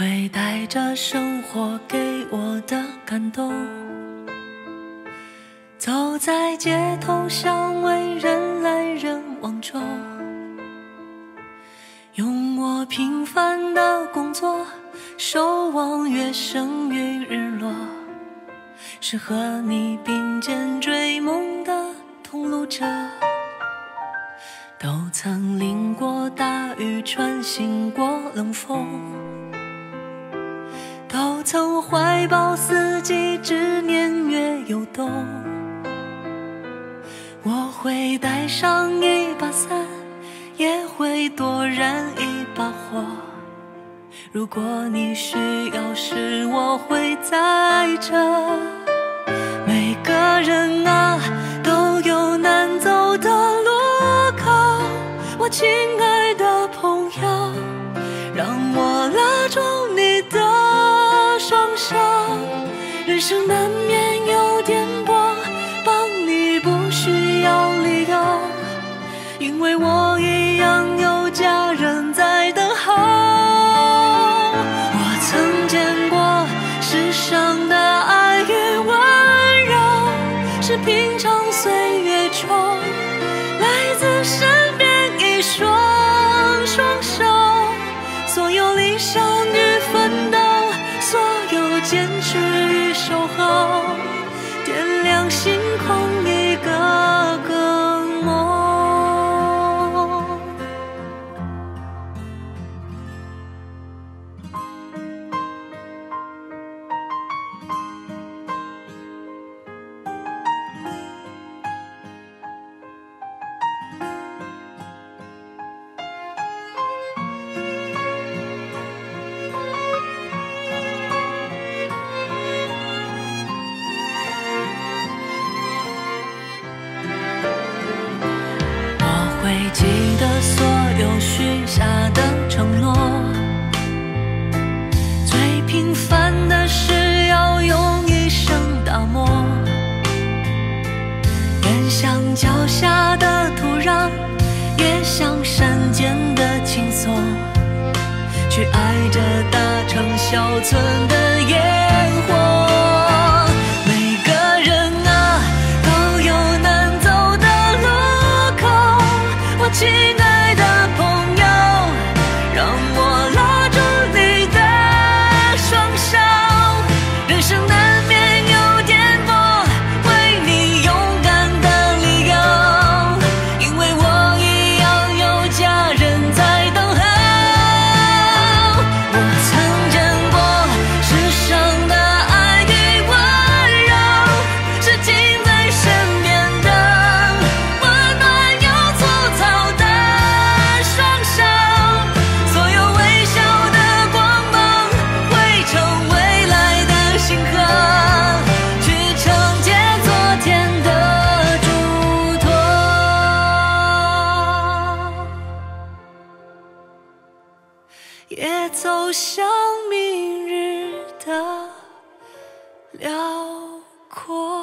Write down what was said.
会带着生活给我的感动，走在街头巷尾人来人往中，用我平凡的工作守望月升与日落，是和你并肩追梦的同路者。都曾淋过大雨，穿行过冷风，都曾怀抱四季，执年月有冬。我会带上一把伞，也会多燃一把火。如果你需要时，我会在这。每个人啊，都有难走的路口。我亲人生难免有颠簸，帮你不需要理由，因为我星空一个个记得所有许下的承诺，最平凡的事要用一生打磨。愿像脚下的土壤，也像山间的青松，去爱这大城小村的夜让我走向明日的辽阔。